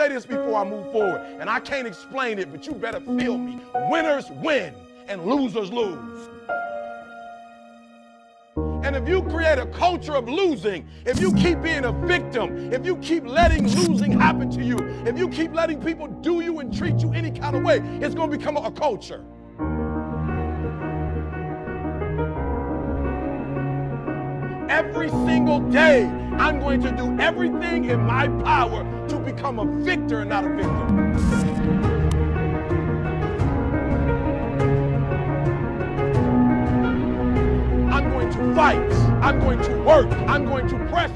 say this before I move forward, and I can't explain it, but you better feel me. Winners win and losers lose. And if you create a culture of losing, if you keep being a victim, if you keep letting losing happen to you, if you keep letting people do you and treat you any kind of way, it's going to become a culture. Every single day, I'm going to do everything in my power to become a victor and not a victim. I'm going to fight. I'm going to work. I'm going to press